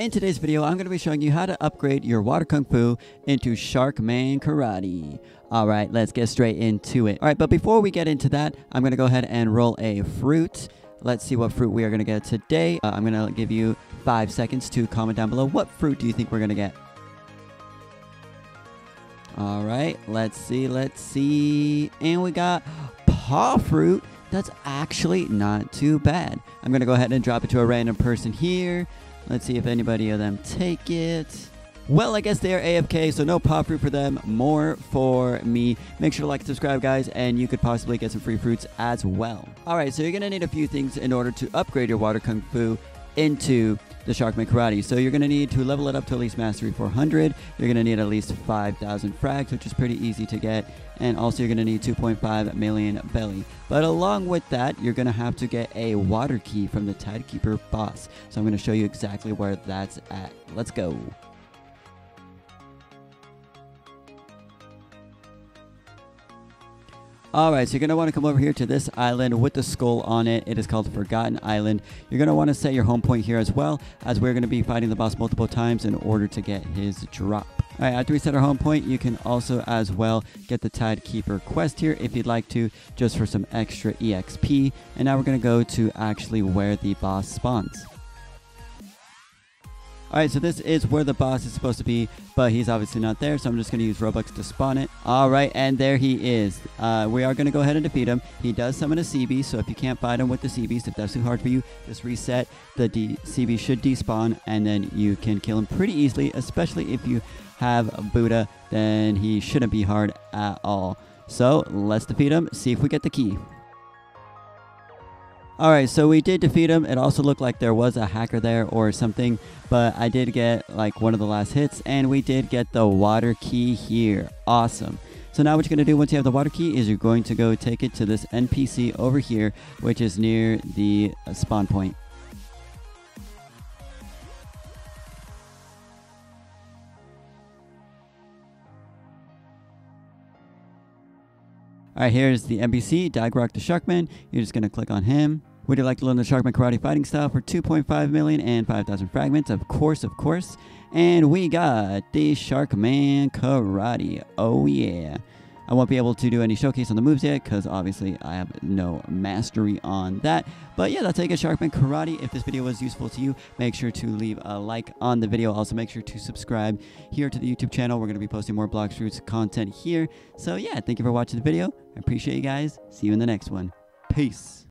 In today's video, I'm going to be showing you how to upgrade your Water Kung Fu into Shark Man Karate. Alright, let's get straight into it. Alright, but before we get into that, I'm going to go ahead and roll a fruit. Let's see what fruit we are going to get today. Uh, I'm going to give you five seconds to comment down below. What fruit do you think we're going to get? Alright, let's see, let's see. And we got paw fruit. That's actually not too bad. I'm going to go ahead and drop it to a random person here. Let's see if anybody of them take it. Well, I guess they are AFK, so no pop fruit for them, more for me. Make sure to like and subscribe, guys, and you could possibly get some free fruits as well. Alright, so you're going to need a few things in order to upgrade your Water Kung Fu into the Sharkman Karate. So you're going to need to level it up to at least Mastery 400. You're going to need at least 5,000 frags, which is pretty easy to get. And also you're going to need 2.5 million Beli. But along with that, you're going to have to get a water key from the Tidekeeper boss. So I'm going to show you exactly where that's at. Let's go. Alright, so you're going to want to come over here to this island with the skull on it. It is called Forgotten Island. You're going to want to set your home point here as well, as we're going to be fighting the boss multiple times in order to get his drop. Alright, after we set our home point, you can also as well get the Tide Keeper quest here if you'd like to, just for some extra EXP. And now we're going to go to actually where the boss spawns. Alright, so this is where the boss is supposed to be, but he's obviously not there, so I'm just going to use Robux to spawn it. Alright, and there he is. Uh, we are going to go ahead and defeat him. He does summon a CB, so if you can't fight him with the CBs, if that's too hard for you, just reset. The D CB should despawn, and then you can kill him pretty easily, especially if you have Buddha, then he shouldn't be hard at all. So, let's defeat him, see if we get the key. Alright, so we did defeat him. It also looked like there was a hacker there or something, but I did get like one of the last hits, and we did get the water key here. Awesome. So now what you're going to do once you have the water key is you're going to go take it to this NPC over here, which is near the spawn point. Alright, here's the NPC, Daigrock the Sharkman. You're just going to click on him. Would you like to learn the Sharkman Karate fighting style for 2.5 million and 5,000 fragments? Of course, of course. And we got the Sharkman Karate. Oh yeah. I won't be able to do any showcase on the moves yet because obviously I have no mastery on that. But yeah, that's how you get Sharkman Karate. If this video was useful to you, make sure to leave a like on the video. Also, make sure to subscribe here to the YouTube channel. We're going to be posting more Blox Fruits content here. So yeah, thank you for watching the video. I appreciate you guys. See you in the next one. Peace.